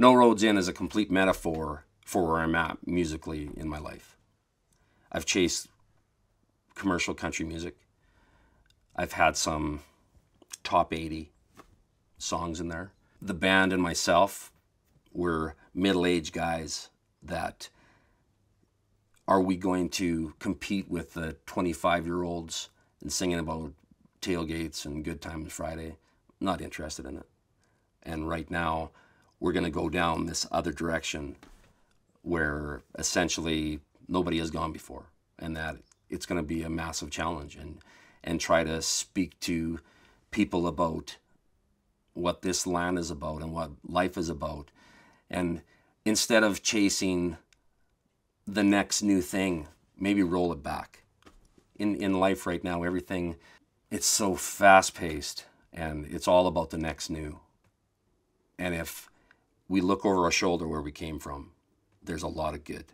No Roads In is a complete metaphor for where I'm at musically in my life. I've chased commercial country music. I've had some top 80 songs in there. The band and myself were middle aged guys that are we going to compete with the 25 year olds and singing about tailgates and good times Friday? Not interested in it. And right now, we're going to go down this other direction where essentially nobody has gone before and that it's going to be a massive challenge and and try to speak to people about what this land is about and what life is about. And instead of chasing the next new thing maybe roll it back. In in life right now everything it's so fast paced and it's all about the next new. And if we look over our shoulder where we came from. There's a lot of good